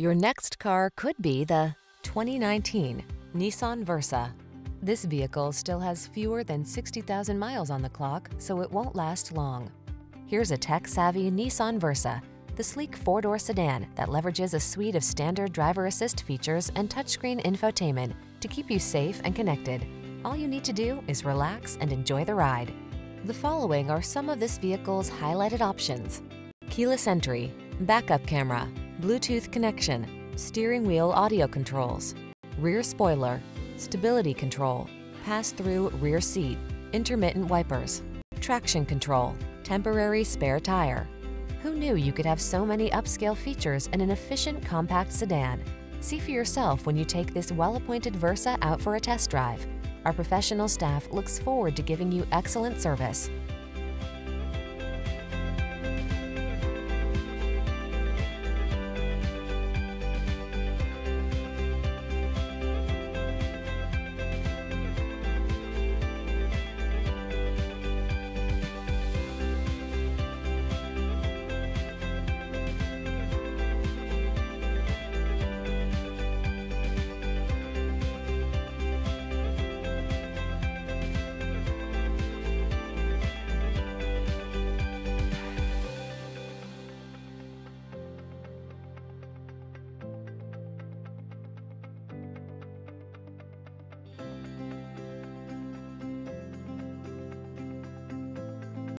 Your next car could be the 2019 Nissan Versa. This vehicle still has fewer than 60,000 miles on the clock, so it won't last long. Here's a tech-savvy Nissan Versa, the sleek four-door sedan that leverages a suite of standard driver assist features and touchscreen infotainment to keep you safe and connected. All you need to do is relax and enjoy the ride. The following are some of this vehicle's highlighted options. Keyless entry, backup camera, Bluetooth connection, steering wheel audio controls, rear spoiler, stability control, pass-through rear seat, intermittent wipers, traction control, temporary spare tire. Who knew you could have so many upscale features in an efficient compact sedan? See for yourself when you take this well-appointed Versa out for a test drive. Our professional staff looks forward to giving you excellent service.